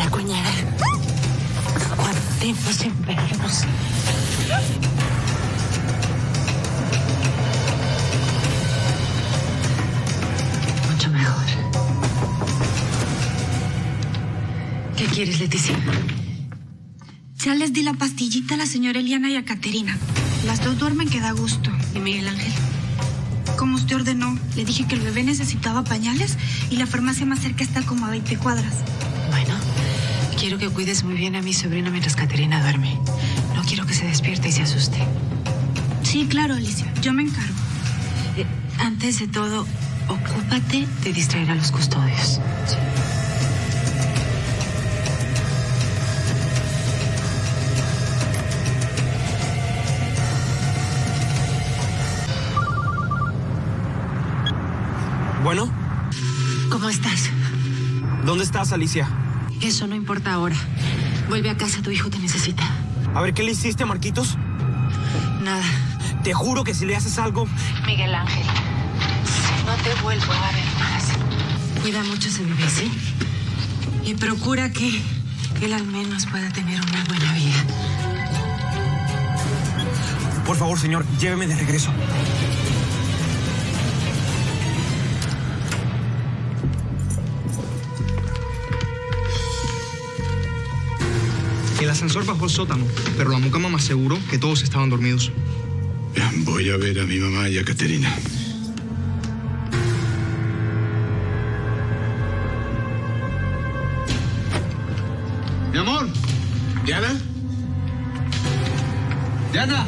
la cuñada. Cuando sin vernos. Mucho mejor. ¿Qué quieres, Leticia? Ya les di la pastillita a la señora Eliana y a Caterina. Las dos duermen que da gusto. ¿Y Miguel Ángel? Como usted ordenó, le dije que el bebé necesitaba pañales y la farmacia más cerca está como a 20 cuadras. Quiero que cuides muy bien a mi sobrino mientras Caterina duerme. No quiero que se despierte y se asuste. Sí, claro, Alicia. Yo me encargo. Eh, antes de todo, ocúpate de distraer a los custodios. Bueno, ¿Cómo estás? ¿dónde estás, Alicia? Eso no importa ahora. Vuelve a casa, tu hijo te necesita. A ver, ¿qué le hiciste a Marquitos? Nada. Te juro que si le haces algo... Miguel Ángel, no te vuelvo a ver más. Cuida mucho ese bebé, ¿sí? Y procura que él al menos pueda tener una buena vida. Por favor, señor, lléveme de regreso. El ascensor bajó al sótano, pero la mucama me aseguró que todos estaban dormidos. Voy a ver a mi mamá y a Caterina. Mi amor. ¿Diana? Diana.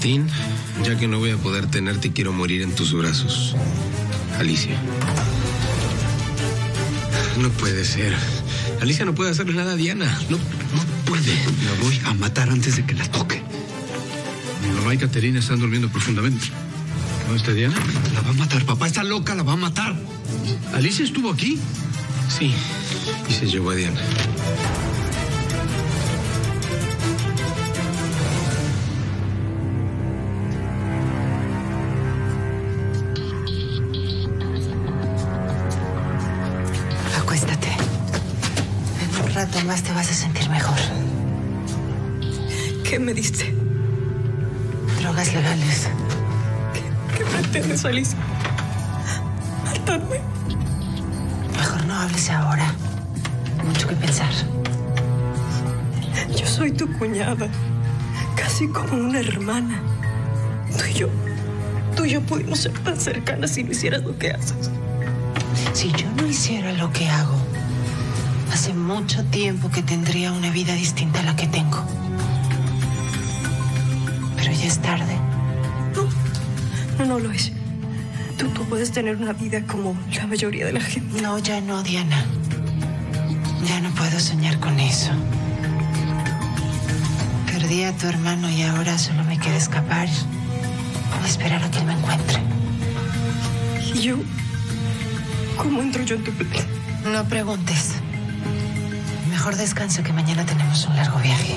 Martín, ya que no voy a poder tenerte, quiero morir en tus brazos. Alicia. No puede ser. Alicia no puede hacerle nada a Diana. No, no puede. La voy a matar antes de que la toque. Mi mamá y Caterina están durmiendo profundamente. ¿No está Diana? La va a matar, papá. Está loca, la va a matar. ¿Alicia estuvo aquí? Sí. Y se llevó a Diana. Rato más te vas a sentir mejor. ¿Qué me diste? Drogas legales. ¿Qué pretendes, Alicia? ¿Matarme? Mejor no hables ahora. Mucho que pensar. Yo soy tu cuñada. Casi como una hermana. Tú y yo. Tú y yo pudimos ser tan cercanas si no hicieras lo que haces. Si yo no hiciera lo que hago, hace mucho tiempo que tendría una vida distinta a la que tengo. Pero ya es tarde. No, no, no lo es. Tú, tú puedes tener una vida como la mayoría de la gente. No, ya no, Diana. Ya no puedo soñar con eso. Perdí a tu hermano y ahora solo me queda escapar y esperar a que él me encuentre. ¿Y yo? ¿Cómo entro yo en tu plan? No preguntes. Mejor descanso que mañana tenemos un largo viaje.